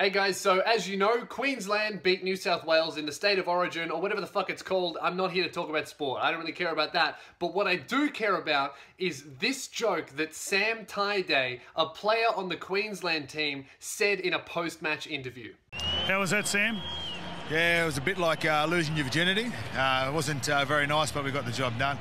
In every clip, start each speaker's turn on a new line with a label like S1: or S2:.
S1: Hey guys, so as you know, Queensland beat New South Wales in the state of origin, or whatever the fuck it's called. I'm not here to talk about sport. I don't really care about that. But what I do care about is this joke that Sam Thaiday, a player on the Queensland team, said in a post-match interview.
S2: How was that, Sam?
S3: Yeah, it was a bit like uh, losing your virginity. Uh, it wasn't uh, very nice, but we got the job done.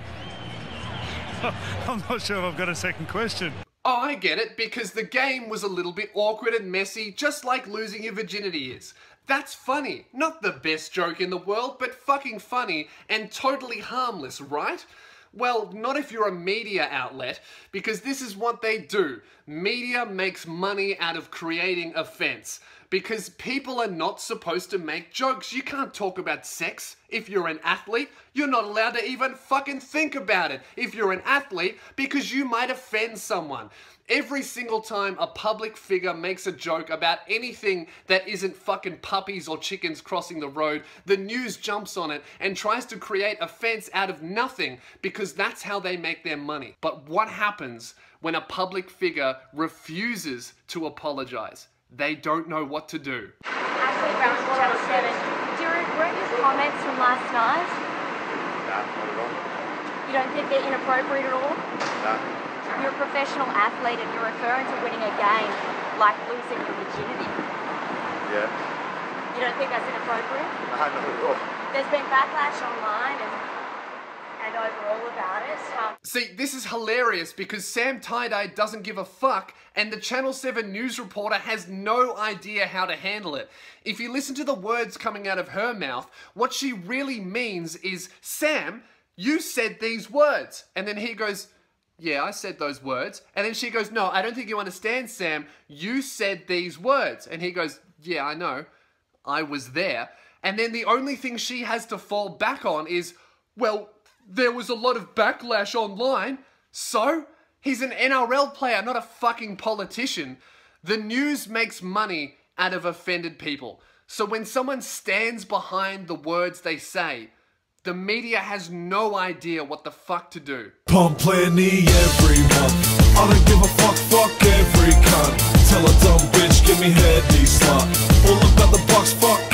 S2: I'm not sure if I've got a second question.
S1: Oh, I get it, because the game was a little bit awkward and messy, just like losing your virginity is. That's funny. Not the best joke in the world, but fucking funny and totally harmless, right? Well, not if you're a media outlet, because this is what they do. Media makes money out of creating offense. Because people are not supposed to make jokes. You can't talk about sex if you're an athlete. You're not allowed to even fucking think about it if you're an athlete because you might offend someone. Every single time a public figure makes a joke about anything that isn't fucking puppies or chickens crossing the road, the news jumps on it and tries to create offense out of nothing because that's how they make their money. But what happens when a public figure refuses to apologize? They don't know what to do.
S4: Ashley Brown from Channel 7. Do you regret your comments from last night?
S5: Nah, not at all.
S4: You don't think they're inappropriate at all?
S5: Nah.
S4: You're a professional athlete and you're referring to winning a game like losing your virginity.
S5: Yeah.
S4: You don't think that's inappropriate?
S5: Nah, not at all.
S4: There's been backlash online and overall about it.
S1: See, this is hilarious because Sam Thaiday doesn't give a fuck and the Channel 7 news reporter has no idea how to handle it. If you listen to the words coming out of her mouth, what she really means is, Sam, you said these words. And then he goes, yeah, I said those words. And then she goes, no, I don't think you understand, Sam. You said these words. And he goes, yeah, I know. I was there. And then the only thing she has to fall back on is, well, there was a lot of backlash online. So, he's an NRL player, not a fucking politician. The news makes money out of offended people. So when someone stands behind the words they say, the media has no idea what the fuck to do.
S6: Pump plenty everyone. I don't give a fuck, fuck every cunt. Tell a dumb bitch, give me heady slut. All about the box, fuck